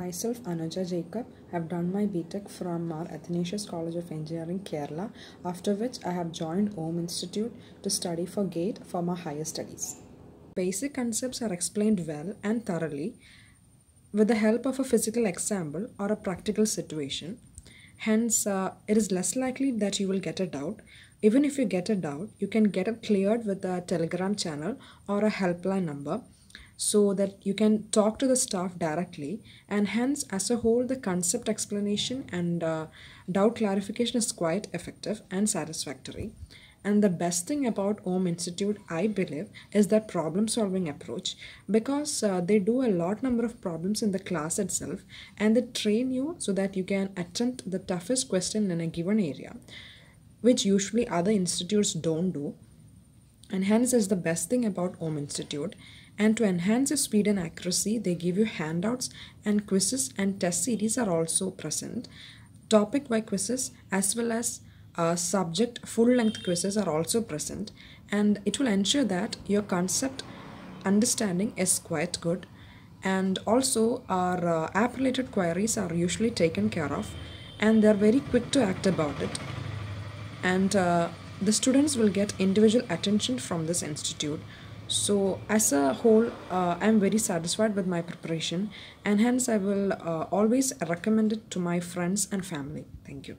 Myself Anuja Jacob have done my BTech from Mar Athanasius College of Engineering, Kerala, after which I have joined OHM Institute to study for GATE for my higher studies. Basic concepts are explained well and thoroughly with the help of a physical example or a practical situation. Hence, uh, it is less likely that you will get a doubt. Even if you get a doubt, you can get it cleared with a Telegram channel or a helpline number so that you can talk to the staff directly and hence as a whole the concept explanation and uh, doubt clarification is quite effective and satisfactory. And the best thing about OHM institute i believe is their problem solving approach because uh, they do a lot number of problems in the class itself and they train you so that you can attempt the toughest question in a given area which usually other institutes don't do and hence is the best thing about OHM institute and to enhance your speed and accuracy, they give you handouts and quizzes and test series are also present. Topic by quizzes as well as uh, subject full length quizzes are also present and it will ensure that your concept understanding is quite good and also our uh, app related queries are usually taken care of and they're very quick to act about it and uh, the students will get individual attention from this institute. So as a whole uh, i'm very satisfied with my preparation and hence i will uh, always recommend it to my friends and family. Thank you